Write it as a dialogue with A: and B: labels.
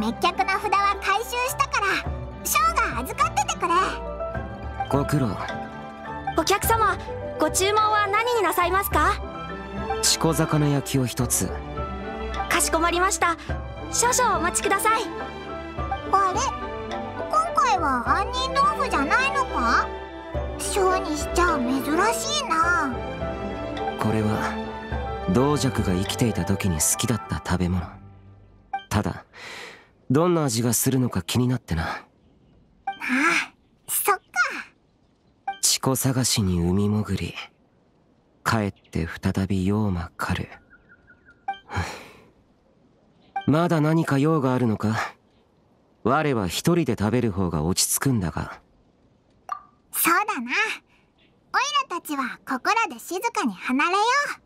A: 滅却の札は回収したからショーが預かっててくれ
B: ご苦労
C: お客様ご注文は何になさいますか
B: チコ魚焼きを一つ
C: かしこまりました少々お待ちください
A: あれ今回は杏仁豆腐じゃないのかショーにしちゃ珍しいな
B: これは道弱が生きていた時に好きだった食べ物ただどんな味がするのか気になってな。
A: ああそっか。
B: チコ探しに海潜り。帰って再び用魔狩る。まだ何か用があるのか？我は一人で食べる方が落ち着くんだが。
A: そうだな。オイラたちはここらで静かに離れよう